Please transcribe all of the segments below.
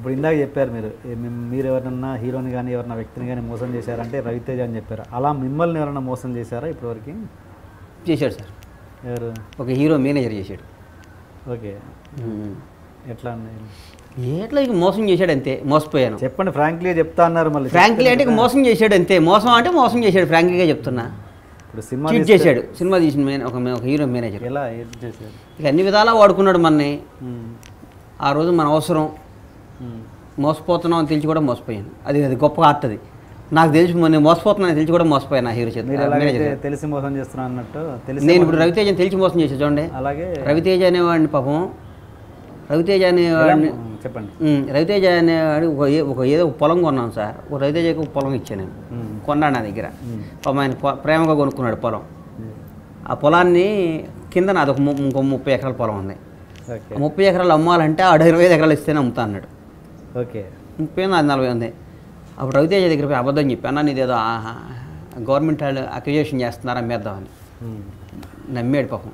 ఇప్పుడు ఇందాక చెప్పారు మీరు మీరు ఎవరన్నా హీరోని కానీ ఎవరన్నా వ్యక్తిని కానీ మోసం చేశారంటే రవితేజ అని చెప్పారు. అలా మిమ్మల్ని ఎవరన్నా మోసం చేశారా ఇప్పటివరకు? చేశాడు సార్. ఎవరు? ఒక హీరో మేనేజర్ చేశాడు. ఓకే. ఎట్లా ఎట్లా ఇక మోసం చేశాడు అంతే మోసపోయాను. చెప్పండి ఫ్రాంక్లీ చెప్తా అన్నారు మళ్ళీ. ఫ్రాంక్లీ అంటే ఇక మోసం చేశాడు అంతే మోసం అంటే మోసం చేశాడు ఫ్రాంక్లీగా చెప్తున్నా. ఇప్పుడు సినిమా చేశాడు సినిమా తీసిన మేన ఒక ఒక హీరో మేనేజర్. ఎలా ఏం చేశారు ఇక అన్ని విధాలా వాడుకున్నాడు మనని. ఆ రోజు మన అవసరం మోసపోతున్నాం అని తెలిసి కూడా మోసపోయాను. అది అది గొప్ప ఆర్ట్ అది. నాకు తెలిసి నేను మోసపోతున్నాను తెలిసి కూడా మోసపోయాను ఆ హీరో చేత. తెలిసి మోసం చేస్తున్నా అన్నట్టు తెలిసి నేను ఇప్పుడు రవితేజని తెలిసి మోసం చేసా చూడండి. అలాగే రవితేజ అనేవాడిని పాపం. రవితేజ అనేవాడిని చెప్పండి. రవితేజ అనేవాడు ఒక ఏ- ఒక ఏదో ఒక పొలం కొన్నాను సార్. ఒక రవితేజకి ఒక పొలం ఇచ్చాను నేను. ఉమ్, కొన్నాడు నా దగ్గర. పాపం ఆయన పొ- ప్రేమగా కొనుక్కున్నాడు పొలం. ఆ పొలాన్ని కింద నాది ఒక ఇంకో ముప్పై ఎకరాల పొలం ఉంది. ముప్పై ఎకరాలు అమ్మాలంటే ఆడ ఇరవై ఐదు ఎకరాలు ఇస్తేనే అమ్ముతా అన్నాడు. ఓకే. ముప్పై నాది నలభై ఉంది. అప్పుడు రవితేజ దగ్గర పోయి అబద్ధం చెప్పి అన్న నీదేదో గవర్నమెంట్ వాళ్ళు అక్విజేషన్ చేస్తున్నారు అమ్మేద్దామని ఉమ్, నమ్మాడు పాపం.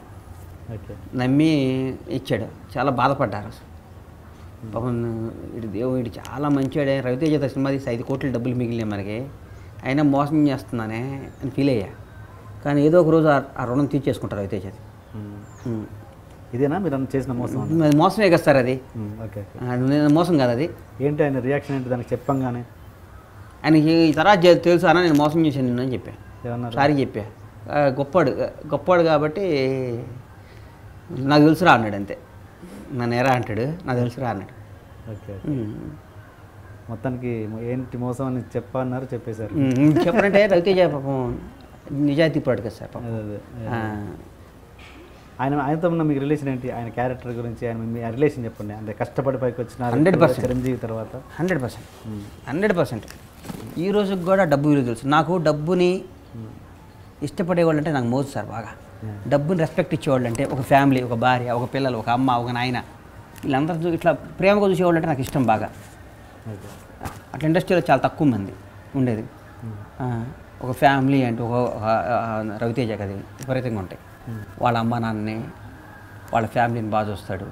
ఓకే. నమ్మి ఇచ్చాడు. చాలా బాధపడ్డారు అసలు. పాపం ఇటు దేవుడు ఇటు చాలా మంచివాడే రవితేజ సినిమా తీసి ఐదు కోట్ల డబ్బులు మిగిలినాయి మనకి. అయినా మోసం చేస్తున్నానే అని ఫీల్ అయ్యా. కానీ ఏదో ఒక రోజు ఆ- రుణం తీర్చేసుకుంటారు రవితేజ ఉమ్. ఉమ్. ఇదేనా? మీరు అన్న చేసిన మోసం అది మోసమే కదా సార్ అది. ఓకే నేను మోసం కాదు అది. ఏంటి ఆయన రియాక్షన్ ఏంటి? దానికి చెప్పంగానే. ఆయనకి ఈ తర్వాత తెలుసు అన్న నేను మోసం చేశాను నిన్ను అని చెప్పా. ఏమన్నారు? సారీ చెప్పా. ఆ, గొప్పాడు గొప్పాడు కాబట్టి నాకు తెలుసురా అన్నాడు అంతే. నన్ను ఎరా అంటాడు నాకు తెలుసురా అన్నాడు. ఓకే. మొత్తానికి ఏంటి మోసం అని చెప్పన్నారు చెప్పేశారు. ఉమ్, చెప్పాలంటే రవితేజ పాపం. నిజాయితీ పడు కదా సార్ పాపం. ఆయన ఆయనతో ఉన్న మీకు రిలేషన్ ఏంటి? ఆయన క్యారెక్టర్ గురించి ఆయన మీ రిలేషన్ చెప్పండి. అంటే కష్టపడి పైకి వచ్చిన 100%. చిరంజీవి తర్వాత. Hundred percent. Hundred percent. ఈ రోజుకి కూడా డబ్బు విలువ తెలుసు. నాకు డబ్బుని ఇష్టపడేవాళ్ళు అంటే నాకు మోజు సార్ బాగా. డబ్బుని రెస్పెక్ట్ ఇచ్చేవాళ్ళు అంటే ఒక ఫ్యామిలీ ఒక భార్య ఒక పిల్లలు ఒక అమ్మ ఒక నాయన వీళ్ళందరూ ఇట్లా ప్రేమగా చూసేవాళ్ళు అంటే నాకు ఇష్టం బాగా. అట్లా ఇండస్ట్రీలో చాలా తక్కువ మంది ఉండేది. ఒక ఫ్యామిలీ అంటే ఒక రవితేజ కది విపరీతంగా ఉంటాయి. వాళ్ళ అమ్మ నాన్నని వాళ్ళ ఫ్యామిలీని బాగా చూస్తాడు.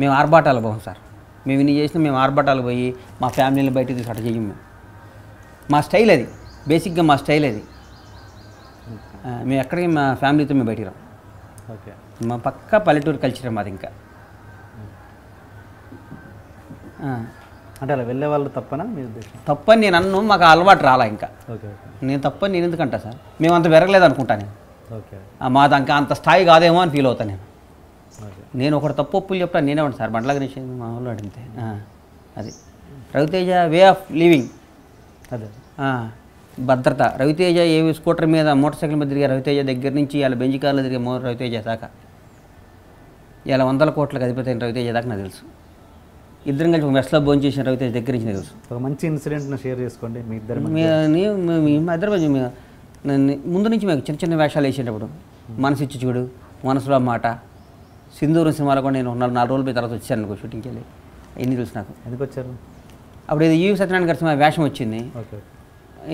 మేము ఆర్భాటాలు పోం సార్. మేము ఇన్ని చేసినా మేము ఆర్భాటాలు పోయి మా ఫ్యామిలీని బయటకు తీసి అట్లా చెయ్యం మేము. మా స్టైల్ అది. బేసిక్గా మా స్టైల్ అది. మేము ఎక్కడికి మా ఫ్యామిలీతో మేము బయటికి రాం. ఓకే. మా పక్క పల్లెటూరు కల్చర్ మాది ఇంకా. అంటే అలా వెళ్ళే వాళ్ళు తప్పనా మీ ఉద్దేశం? తప్పని నేను అన్ను మాకు అలవాటు రాలా ఇంకా. నేను తప్పని నేను ఎందుకంటా సార్? మేము అంత పెరగలేదు అనుకుంటా నేను. మాది ఇంకా అంత స్థాయి కాదేమో అని ఫీల్ అవుతాను నేను. నేను ఒకటి తప్పు ఒప్పులు చెప్తాను నేనే ఉంటాను సార్ బండ్ల గణేష్ మా వాళ్ళు అడిగితే. అది. Ravi Teja way of living. అదే. భద్రత. రవితేజ ఏ స్కూటర్ మీద మోటార్ సైకిల్ మీద తిరిగే రవితేజ దగ్గర నుంచి ఇలా బెంజ్ కార్లో తిరిగే మో రవితేజ దాకా. ఇలా వందల కోట్లకు అధిపతి అయిన రవితేజ దాకా నాకు తెలుసు. ఇద్దరం కలిసి మెస్లో భోజనం చేసిన రవితేజ దగ్గర నుంచి తెలుసు. ఒక మంచి ఇన్సిడెంట్ని షేర్ చేసుకోండి మీ ఇద్దరు మీ మీ- మీ హైదరాబాద్ నన్ను ముందు నుంచి మేము చిన్న చిన్న వేషాలు వేసేటప్పుడు మనసు ఇచ్చి చూడు మనసులో మాట. సింధూరం సినిమాలో కూడా నేను నాలుగు నాలుగు రోజుల పోయి తర్వాత వచ్చాను అనుకో షూటింగ్కి వెళ్ళి. ఎన్ని తెలుసు నాకు? ఎందుకు వచ్చారు? అప్పుడు ఇది ఈవి సత్యనారాయణ గారి సినిమా వేషం వచ్చింది.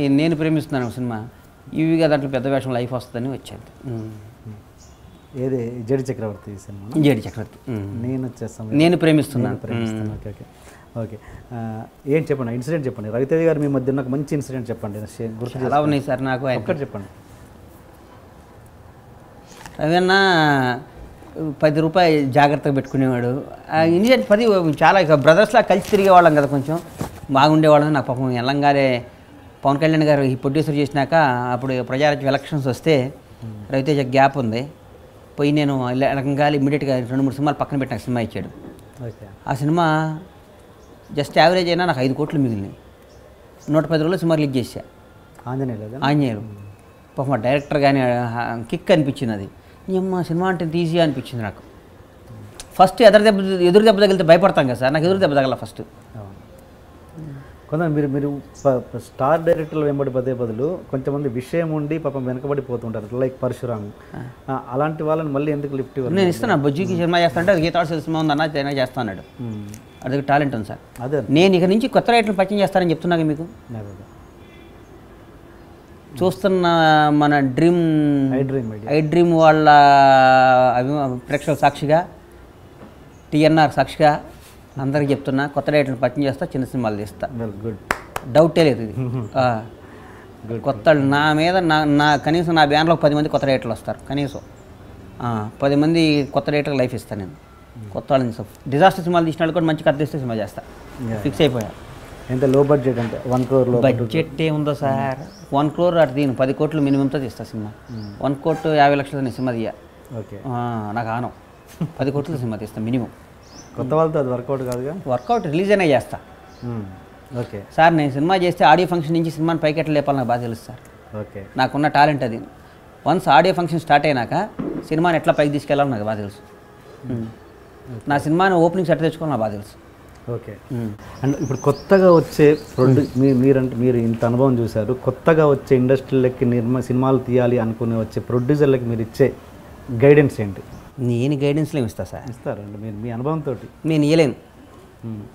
నేను ప్రేమిస్తున్నాను సినిమా. ఈవిగా దాంట్లో పెద్ద వేషం లైఫ్ వస్తుందని వచ్చాను. ఏది? J D Chakravarthy cinema? J D Chakravarthy. నేను వచ్చేస్తాను నేను ప్రేమిస్తున్నాను ప్రేమిస్తాను ఓకే ఓకే. ఓకే. ఏం చెప్పండి? ఇన్సిడెంట్ చెప్పండి. రవితేజ గారు మీ మధ్య ఒక మంచి ఇన్సిడెంట్ చెప్పండి. గుర్తు చాలా ఉన్నాయి సార్ నాకు ఒక్కటి చెప్పండి. రవన్న పది రూపాయలు జాగ్రత్తగా పెట్టుకునేవాడు. ఇన్సిడెంట్ పది చాలా ఇక బ్రదర్స్లా కలిసి తిరిగేవాళ్ళం కదా కొంచెం. బాగుండేవాళ్ళం. నాకు పాపం ఎల్లంగానే పవన్ కళ్యాణ్ గారు ఈ ప్రొడ్యూసర్ చేసినాక అప్పుడు ప్రజారాజ్యం ఎలక్షన్స్ వస్తే రవితేజ గ్యాప్ ఉంది. పోయి నేను ఎలకంగాలి ఇమ్మీడియట్గా రెండు మూడు సినిమాలు పక్కన పెట్టి నాకు సినిమా ఇచ్చాడు. ఓకే. ఆ సినిమా జస్ట్ యావరేజ్ అయినా నాకు ఐదు కోట్లు మిగిలినాయి. నూట పది రోజులు సినిమా రిలీజ్ చేశా. ఆంజనేయ లేదా ఆంజనేయులు. పాపం ఆ డైరెక్టర్ కానీ కిక్ అనిపించింది అది. అమ్మ సినిమా అంటే తీసి అనిపించింది నాకు. ఫస్ట్ ఎదురు దెబ్బ ఎదురు దెబ్బ తగిలితే భయపడతాం కదా సార్. నాకు ఎదురు దెబ్బ తగల ఫస్ట్ అవును. కొంత మీరు మీరు స్టార్ డైరెక్టర్లు వెంబడి పదే బదులు కొంతమంది విషయం ఉండి పాపం వెనకబడిపోతుంటారు. లైక్ పరశురామ్. అలాంటి వాళ్ళని మళ్ళీ ఎందుకు లిఫ్ట్ ఇవ్వరు? నేను ఇస్తున్నా. బొజ్జుకి సినిమా చేస్తా అంటే అది గీతాడు సినిమా ఉంది అన్న నేను చేస్తా అన్నాడు. మ్మ్. అది టాలెంట్ ఉంది సార్. అదే. నేను ఇక నుంచి కొత్త రైట్లు పరిచయం చేస్తానని చెప్తున్నాగా మీకు? చూస్తున్న మన dream I dream idea. I dream వాళ్ళ అభిమా ప్రేక్షకుల సాక్షిగా టిఎన్ఆర్ సాక్షిగా అందరికి చెప్తున్నా కొత్త డైరెక్టర్ని పరిచయం చేస్తా చిన్న సినిమాలు తీస్తా. గుడ్ డౌటే లేదు ఇది. కొత్త నా మీద నా నా కనీసం నా బ్యాన్లో పది మంది కొత్త డైరెక్టర్లు వస్తారు కనీసం. పది మంది కొత్త డైరెక్టర్ లైఫ్ ఇస్తాను నేను. కొత్త వాళ్ళని డిజాస్టర్ సినిమాలు తీసిన వాళ్ళు కూడా మంచి కథ తీస్తే సినిమా చేస్తా. ఫిక్స్ అయిపోయా. ఎంత లో బడ్జెట్ అంటే వన్ క్రోర్లో బడ్జెట్ ఏముందో సార్? వన్ క్రోర్ అటు దీని పది కోట్లు మినిమంతో తీస్తా సినిమా. వన్ కోట్ యాభై లక్షలు నేను సినిమా తీయ. ఓకే నాకు ఆనం. పది కోట్ల సినిమా తీస్తా మినిమం కొత్త వాళ్ళతో అది వర్కౌట్ కాదుగా? వర్కౌట్ రిలీజ్ అనే చేస్తా. ఓకే సార్ నేను సినిమా చేస్తే ఆడియో ఫంక్షన్ నుంచి సినిమాని పైకి ఎట్లా లేపాలి నాకు బాగా తెలుసు సార్. ఓకే నాకున్న టాలెంట్ అది. వన్స్ ఆడియో ఫంక్షన్ స్టార్ట్ అయినాక సినిమాని ఎట్లా పైకి తీసుకెళ్ళాలో నాకు బాగా తెలుసు. మ్మ్. నా సినిమాని ఓపెనింగ్ సెట్ తెచ్చుకోవాలి నాకు బాగా తెలుసు. ఓకే అండ్ ఇప్పుడు కొత్తగా వచ్చే ప్రొడ్యూ మీరు మీరంటే మీరు ఇంత అనుభవం చూశారు. కొత్తగా వచ్చే ఇండస్ట్రీలకి నిర్మ సినిమాలు తీయాలి అనుకునే వచ్చే ప్రొడ్యూసర్లకి మీరు ఇచ్చే గైడెన్స్ ఏంటి? నేను గైడెన్స్లో ఏమి ఇస్తా సార్. ఇస్తారండి మీరు మీ అనుభవంతో నేను ఇవ్వలేను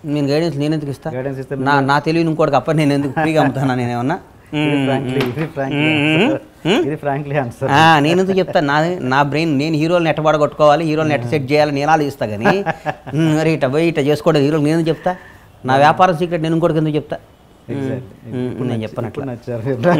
నేను గైడెన్స్ నేను ఎందుకు ఇస్తా? గైడెన్స్ ఇస్తే నా నా తెలివిని ఇంకోటికి అప్పటి నేను ఎందుకు ఫ్రీగా అమ్ముతానా నేను ఏమన్నా? ఇది ఫ్రాంక్లీ ఇది ఫ్రాంక్లీ ఇది ఫ్రాంక్లీ ఆన్సర్ ఆ, నేను ఎందుకు చెప్తా? నా నా బ్రెయిన్ నేను హీరోలు ఎట్ట కొట్టుకోవాలి హీరోలు ఎట్ట సెట్ చేయాలి? నేను ఆలోచిస్తా కానీ? మరి ఇట పోయి ఇట చేసుకోవడం హీరోలు నేను చెప్తా? నా వ్యాపారం సీక్రెట్ నేను ఇంకోటికి ఎందుకు చెప్తా? నేను చెప్పను అట్లా నచ్చారు